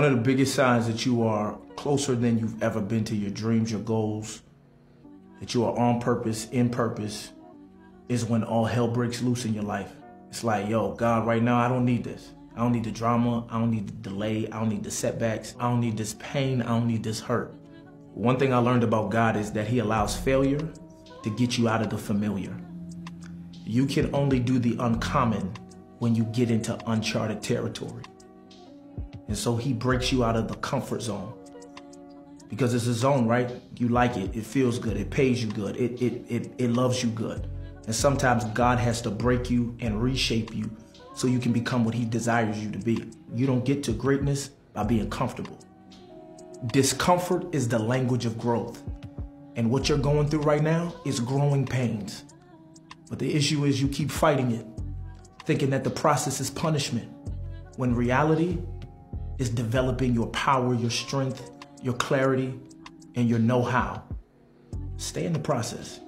One of the biggest signs that you are closer than you've ever been to your dreams, your goals, that you are on purpose, in purpose, is when all hell breaks loose in your life. It's like, yo, God, right now, I don't need this. I don't need the drama. I don't need the delay. I don't need the setbacks. I don't need this pain. I don't need this hurt. One thing I learned about God is that He allows failure to get you out of the familiar. You can only do the uncommon when you get into uncharted territory. And so he breaks you out of the comfort zone. Because it's a zone, right? You like it. It feels good. It pays you good. It, it, it, it loves you good. And sometimes God has to break you and reshape you so you can become what he desires you to be. You don't get to greatness by being comfortable. Discomfort is the language of growth. And what you're going through right now is growing pains. But the issue is you keep fighting it, thinking that the process is punishment, when reality is developing your power, your strength, your clarity, and your know how. Stay in the process.